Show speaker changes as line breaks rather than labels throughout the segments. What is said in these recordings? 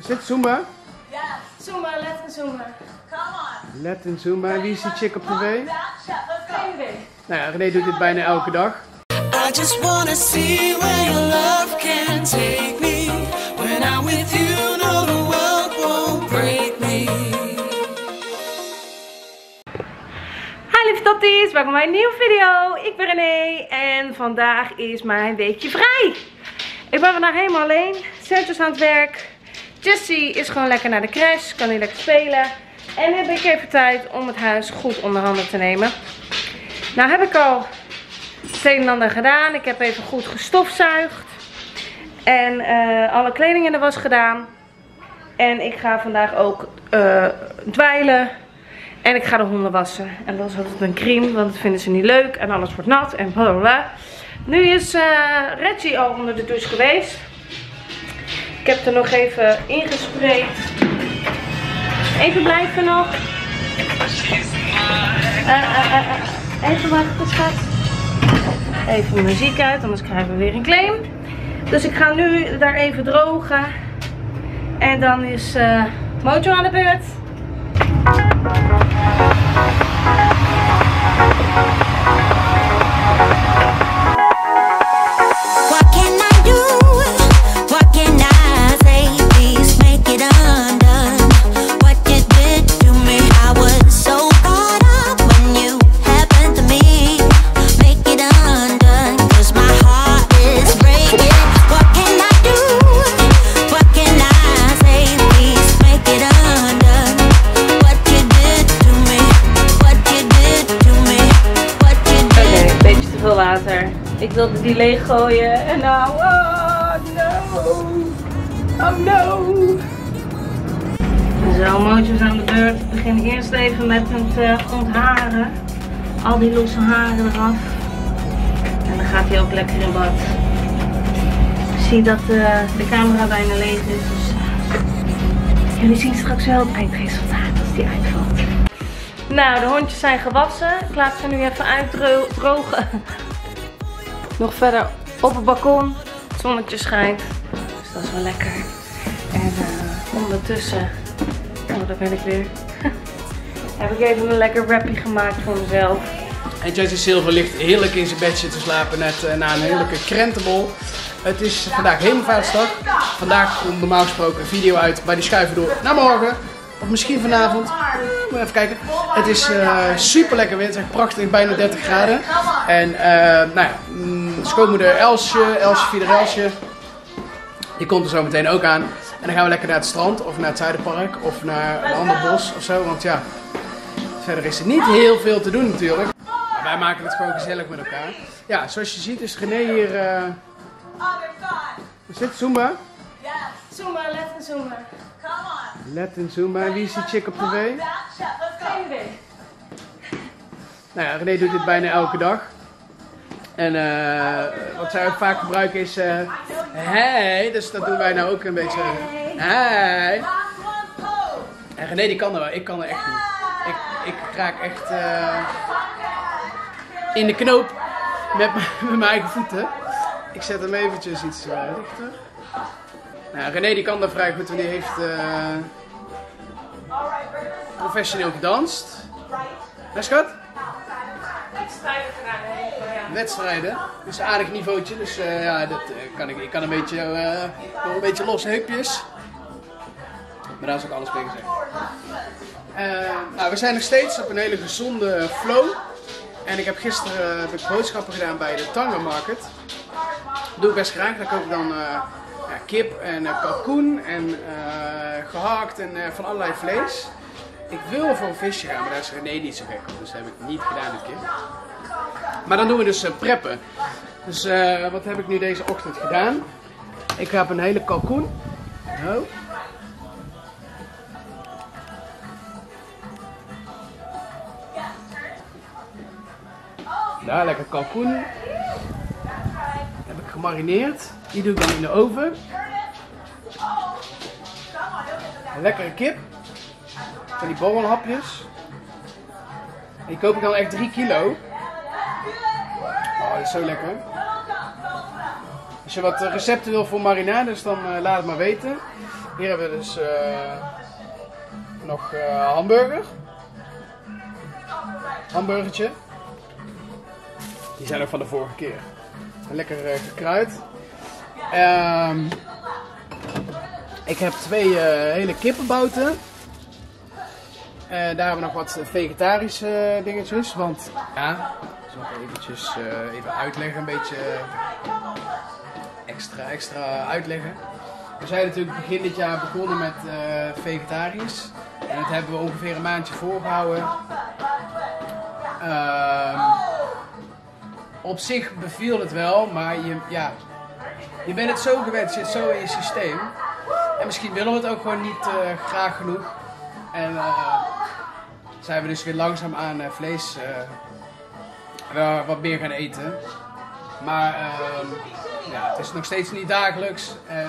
Is dit Zumba?
Yeah. Zumba, let's Zumba. Come on.
Let in Zumba. Wie is die chick op tv?
Geen idee.
Nou ja, René doet dit bijna elke dag.
I just wanna see where your love can take me. When I'm with you, no, the world won't break me.
Hi lieve totties, welkom bij een nieuwe video. Ik ben René en vandaag is mijn weekje vrij. Ik ben vandaag helemaal alleen. Sergio is aan het werk. Jessie is gewoon lekker naar de crash, kan hier lekker spelen. En heb ik even tijd om het huis goed onder handen te nemen. Nou heb ik al het een en ander gedaan. Ik heb even goed gestofzuigd. En eh, alle kleding in de was gedaan. En ik ga vandaag ook eh, dweilen. En ik ga de honden wassen. En dat is altijd een crime, want dat vinden ze niet leuk. En alles wordt nat en blablabla. Nu is eh, Reggie al onder de douche geweest. Ik heb er nog even ingespreid. Even blijven nog. Eh, eh, eh. even wachten, schat. Even muziek uit, anders krijgen we weer een claim. Dus ik ga nu daar even drogen. En dan is eh Mojo aan de beurt. Die leeg gooien en nou, oh no. Oh no. Zo, Mojo is aan de beurt. Ik begin eerst even met het eh, ontharen. Al die losse haren eraf. En dan gaat hij ook lekker in bad. Zie dat eh, de camera bijna leeg is. Dus eh, jullie zien straks wel het eindresultaat als die uitvalt. Nou, de hondjes zijn gewassen. Ik laat ze nu even uitdrogen. Nog verder op het balkon. Het zonnetje schijnt. Dus dat is wel lekker. En eh, ondertussen, oh daar ben ik weer. Heb ik even een lekker wrappie gemaakt voor mezelf.
En Jesse Silver ligt heerlijk in zijn bedje te slapen net eh, na een heerlijke krentenbol. Het is vandaag Hemelvaartsdag. Vandaag komt normaal gesproken een video uit bij die schuiven door naar morgen. Of misschien vanavond. Moet even kijken. Het is super lekker weer. Het is echt prachtig. Bijna 30 graden. En eh, nou ja, mm, schoonmoeder Elsje, Elsje Fiederelsje. Die komt er zo meteen ook aan. En dan gaan we lekker naar het strand of naar het Zuiderpark of naar een ander bos of zo. Want ja, verder is er niet heel veel te doen natuurlijk. Maar wij maken het gewoon gezellig met elkaar. Ja, zoals je ziet is René hier...
side.
is dit Zumba?
Yeah. Zumba, let's Zumba.
Let in Zumba. Wie is die chick op
go. Geen.
Nou ja, René doet dit bijna elke dag. En eh, wat zij ook vaak gebruiken is... eh hey, dus dat doen wij nou ook een beetje. Hey. En René die kan er wel, ik kan er echt niet. Ik, ik raak echt eh, in de knoop met, met mijn eigen voeten. Ik zet hem eventjes iets lichter. Nou, René die kan er vrij goed, want die heeft eh, professioneel gedanst. Hè schat? Wedstrijden. Dus een aardig niveautje. Dus eh, ja, dat, eh, kan ik, ik kan een beetje, nog een beetje losse heupjes. Maar daar is ook alles mee gezegd. Nou, we zijn nog steeds op een hele gezonde flow. En ik heb gisteren ik boodschappen gedaan bij de Tanga Market. Dat doe ik best graag. Daar koop ik dan kip en eh, kalkoen en eh, gehakt en eh, van allerlei vlees. Ik wil voor een visje gaan, maar daar is René niet zo gek. Dus dat heb ik niet gedaan dit keer. Maar dan doen we dus preppen. Dus wat heb ik nu deze ochtend gedaan? Ik heb een hele kalkoen. Oh. Daar, lekker kalkoen. Heb ik gemarineerd. Die doe ik dan in de oven. Lekkere kip. Van die borrelhapjes. En die koop ik dan echt 3 kilo. Oh, dat is zo lekker. Als je wat eh, recepten wil voor marinades, dan eh, laat het maar weten. Hier hebben we dus eh, nog hamburger. Hamburgertje. Die zijn ook van de vorige keer. Lekker gekruid. Ehm, ik heb twee eh, hele kippenbouten. Eh, daar hebben we nog wat vegetarische eh, dingetjes. Want ja, ik eventjes eh, even uitleggen. Een beetje extra, extra uitleggen. We zijn natuurlijk begin dit jaar begonnen met vegetarisch. En dat hebben we ongeveer een maandje volgehouden. Ehm, op zich beviel het wel, maar je, ja, je bent het zo gewend, zit zo in je systeem. En misschien willen we het ook gewoon niet eh, graag genoeg. En eh, zijn we dus weer langzaam aan eh, vlees wat meer gaan eten. Maar ehm, ja, het is nog steeds niet dagelijks. En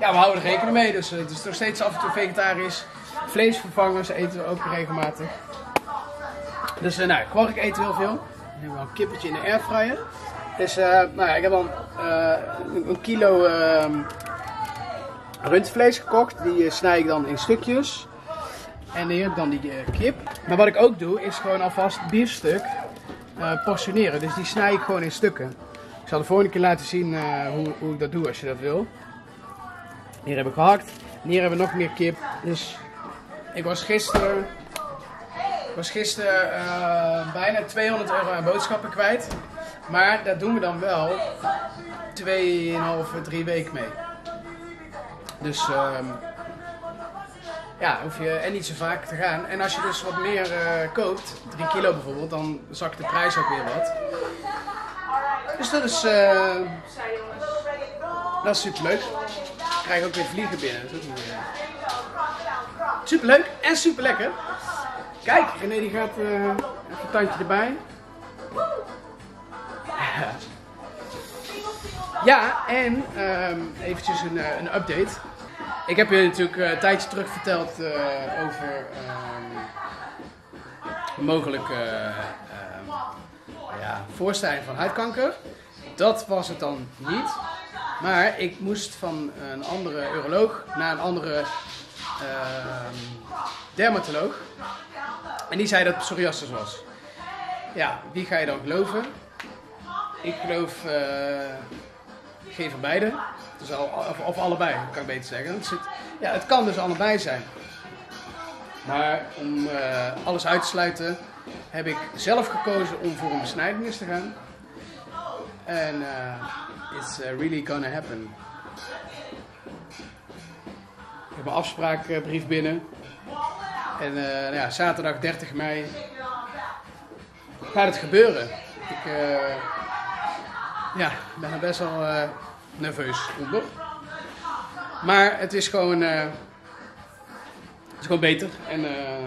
ja, we houden er rekening mee. Dus het is nog steeds af en toe vegetarisch. Vleesvervangers eten we ook regelmatig. Dus uh, nou, kwark eten heel veel. Dan hebben we een kippetje in de airfryer. Dus eh, nou ja, ik heb dan eh, een, kilo ehm, rundvlees gekocht. Die eh, snij ik dan in stukjes. En hier heb ik dan die kip. Maar wat ik ook doe, is gewoon alvast biefstuk portioneren. Dus die snij ik gewoon in stukken. Ik zal de volgende keer laten zien hoe, hoe ik dat doe als je dat wil. Hier heb ik gehakt. En hier hebben we nog meer kip. Dus ik was gisteren, was gisteren bijna 200 euro aan boodschappen kwijt. Maar daar doen we dan wel 2,5, 3 weken mee. Dus ehm, ja, hoef je en niet zo vaak te gaan. En als je dus wat meer eh, koopt, 3 kilo bijvoorbeeld, dan zakt de prijs ook weer wat. Dus dat is, eh, dat is super leuk. Ik krijg ook weer vliegen binnen. Eh, Super leuk en super lekker. Kijk, René die gaat eh, een tandje erbij. Ja, en ehm eventjes een, eh, een update. Ik heb je natuurlijk eh, een tijdje terug verteld eh, over ehm, mogelijk eh, ehm, ja, voorstijn van huidkanker. Dat was het dan niet. Maar ik moest van een andere uroloog naar een andere dermatoloog. En die zei dat psoriasis was. Ja, wie ga je dan geloven? Ik geloof eh, geen van beide. Of, allebei, kan ik beter zeggen. Het, zit, ja, het kan dus allebei zijn. Maar om eh, alles uit te sluiten, heb ik zelf gekozen om voor een besnijdenis te gaan. En eh, it's really gonna happen. Ik heb mijn afspraakbrief binnen. En nou ja, zaterdag 30 mei gaat het gebeuren. Ik ja, ben er best wel eh, nerveus onder. Maar het is gewoon, eh, het is gewoon beter. En eh,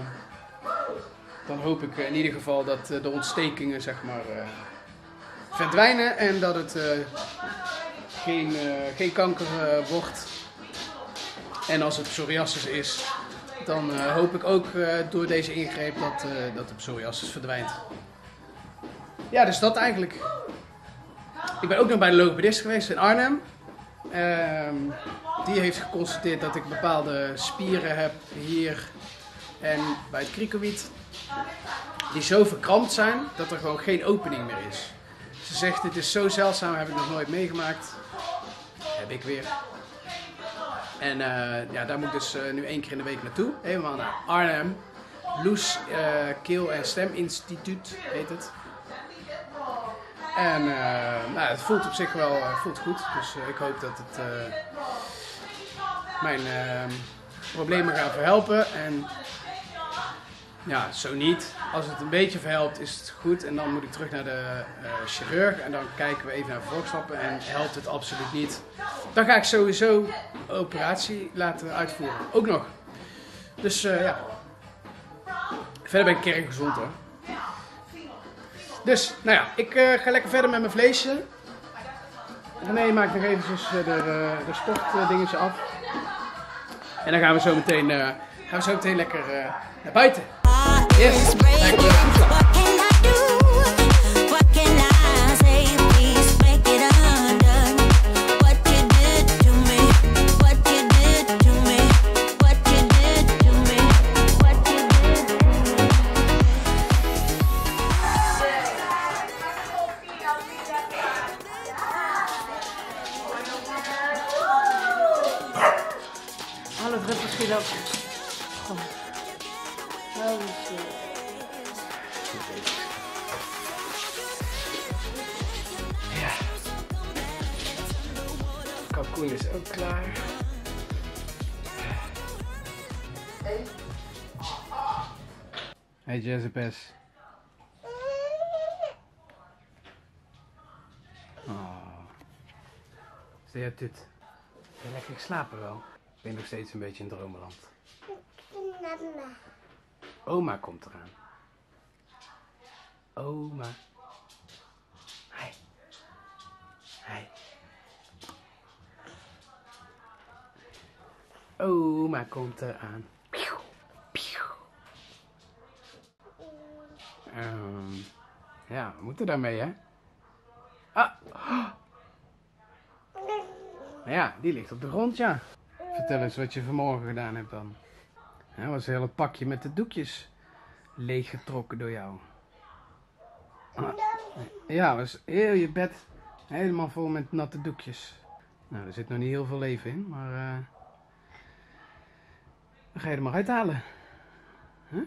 dan hoop ik in ieder geval dat de ontstekingen zeg maar, verdwijnen. En dat het geen, geen kanker wordt. En als het psoriasis is, dan hoop ik ook door deze ingreep dat, eh, dat de psoriasis verdwijnt. Ja, dus dat eigenlijk. Ik ben ook nog bij de logopedist geweest in Arnhem. Ehm, die heeft geconstateerd dat ik bepaalde spieren heb hier en bij het kriekenwiet. Die zo verkrampt zijn dat er gewoon geen opening meer is. Ze zegt, dit is zo zeldzaam, heb ik nog nooit meegemaakt. Heb ik weer. En eh, ja, daar moet ik dus eh, nu één keer in de week naartoe. Helemaal naar Arnhem. Loes eh, Keel- en Steminstituut heet het. En eh, nou, het voelt op zich wel eh, voelt goed. Dus eh, ik hoop dat het mijn problemen gaat verhelpen. En ja, zo niet. Als het een beetje verhelpt is het goed. En dan moet ik terug naar de chirurg. En dan kijken we even naar vervolgstappen. En helpt het absoluut niet. Dan ga ik sowieso operatie laten uitvoeren. Ook nog. Dus ja. Verder ben ik kerngezond hoor. Dus, nou ja, ik eh, ga lekker verder met mijn vleesje. René maakt nog eventjes eh, de, eh, de sportdingetje af. En dan gaan we zo meteen, gaan we zo meteen lekker naar buiten. Yes, lijkt Jezebes. Oh. Zie je dit? Lekker slapen wel? Ik ben nog steeds een beetje in dromenland. Oma komt eraan. Oma. Hi. Hi. Oma komt eraan. Ehm, ja, we moeten daarmee, hè? Ah! Ja, die ligt op de grond, ja. Vertel eens wat je vanmorgen gedaan hebt dan. Ja, was een hele pakje met de doekjes leeggetrokken door jou. Ah, Ja, was heel je bed helemaal vol met natte doekjes. Nou, er zit nog niet heel veel leven in, maar dan ga je er maar uithalen. Huh?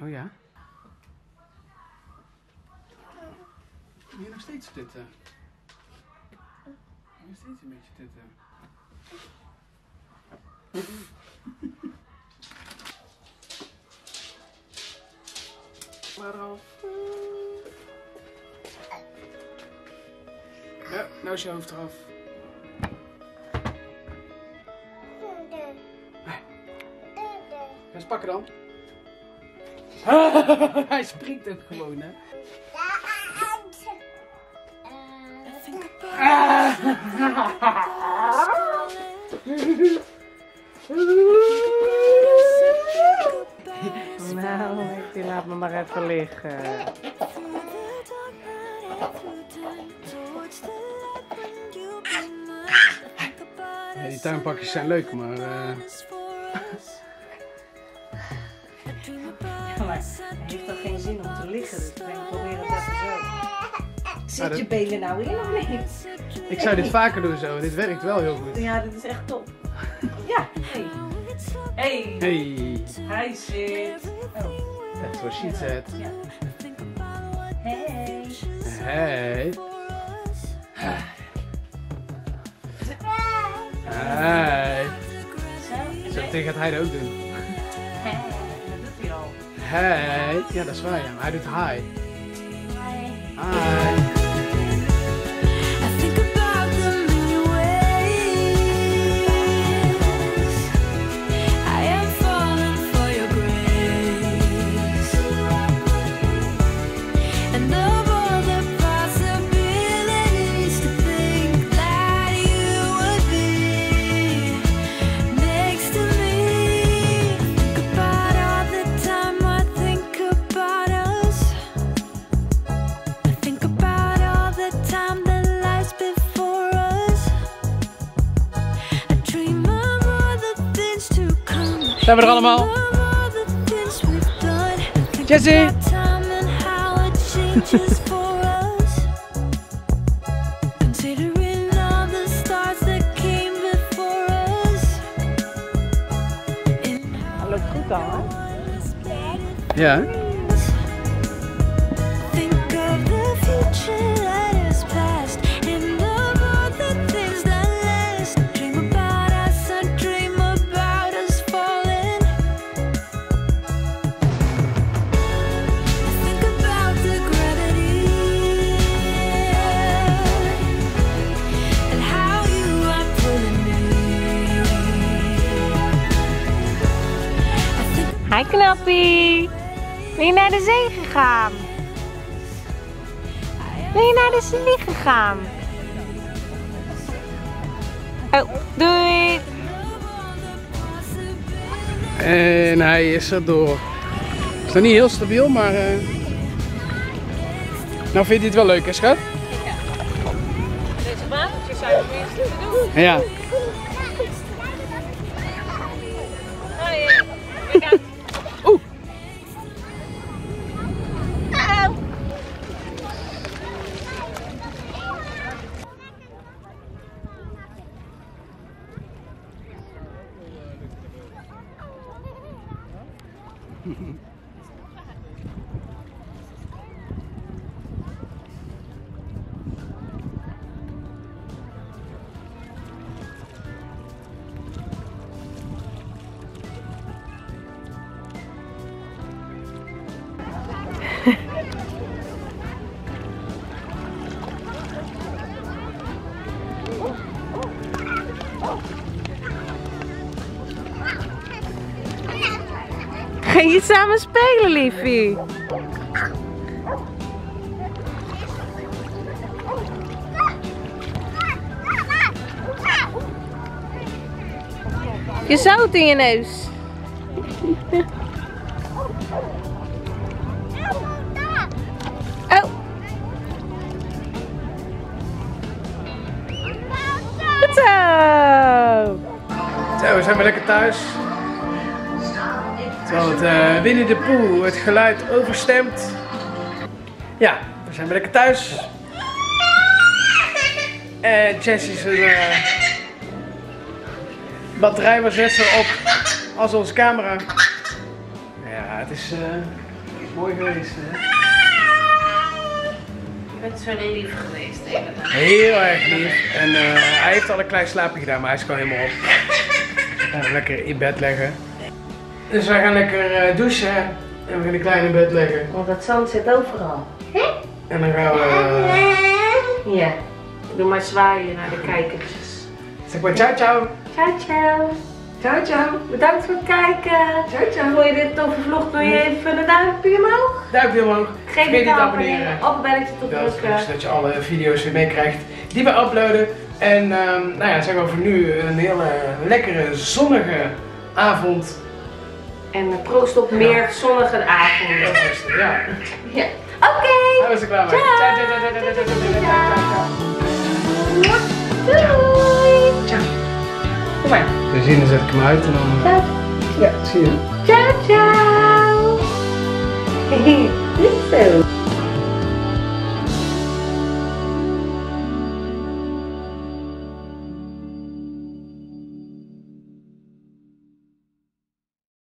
Oh ja? Wil je nog steeds zitten? Nog steeds een beetje zitten. Maar al. Ja, nou is je hoofd eraf. Ga eens pakken dan. Hij springt ook gewoon, hè?
Nou, die laat me maar even liggen.
Ja, die tuinpakjes zijn leuk, maar... eh,
Maar hij heeft toch geen zin om te liggen, dus ik denk, probeer het even zo.
Ah,
Zit
dat-
je benen nou in of niet?
ik zou dit vaker doen zo. Dit werkt wel heel goed.
Ja, dit is echt top. Ja, hey. Hey,
Hey,
hij zit. Oh,
that's what she said.
ja. Hey.
Hey. Hey.
Zo,
Zo meteen gaat hij dat ook doen.
Hey.
Ja, dat is waar, ja. Maar hij doet hi. Hi.
Came before us. In
Dat loopt goed?
Ja.
Hi knappie. Ben je naar de zee gegaan? Ben je naar de zee gegaan? Oh, doei.
En hij is er door. Is nog niet heel stabiel, maar... eh, Nou, vindt hij het wel leuk, hè, schat?
Deze watertjes zijn het minste te doen.
Ja.
Ga je samen spelen, liefie? Je zout in je neus. Oh. Zo.
Zo, we zijn weer lekker thuis. Terwijl het eh Winnie de Pooh het geluid overstemt. Ja, we zijn lekker thuis. En Jessie's uh, batterij was net zo op als onze camera. Ja, het is eh, mooi geweest. Hè?
Je bent zo lief geweest, inderdaad.
Heel erg lief. En eh, hij heeft al een klein slaapje gedaan, maar hij is gewoon helemaal op. Lekker in bed leggen. Dus wij gaan lekker eh, douchen en we gaan de kleine in bed leggen.
Want het zand zit overal.
En dan gaan we.
Ja. Doe maar zwaaien naar de kijkertjes.
Zeg maar ciao ciao.
Ciao, ciao.
Ciao ciao.
Bedankt voor het kijken.
Ciao ciao.
Vond je dit toffe vlog? Doe je even een duimpje omhoog.
Duimpje omhoog.
Vergeet niet te abonneren. Op het belletje
Dat is
drukken.
zodat je alle video's weer meekrijgt die we uploaden. En ehm, nou ja, zeg maar voor nu een hele lekkere zonnige avond.
En proost op meer zonnige
Dat
avonden.
is het, Ja.
Ja. Oké.
Nou is er klaar mee.
Ciao.
Ciao ciao ciao ciao ciao ciao ciao ciao.
Doei.
Ciao.
Kom maar.
We zien, dan zet ik hem uit en dan.
Ciao.
Ja, zie je.
Ciao, ciao. Goed zo.